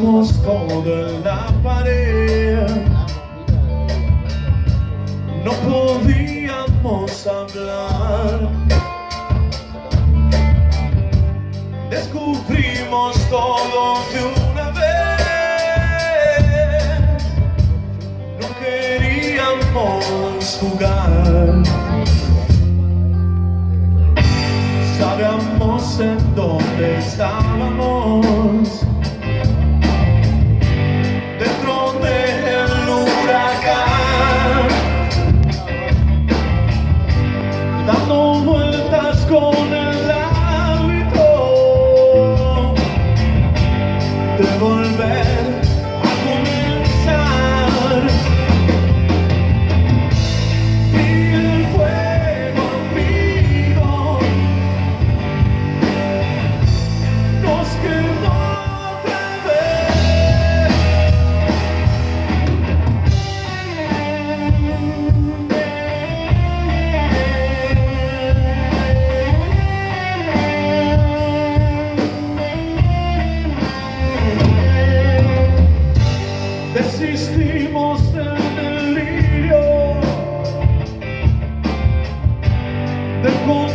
Escribimos todo en la pared. No podíamos hablar. Descubrimos todo de una vez. No queríamos jugar the corner.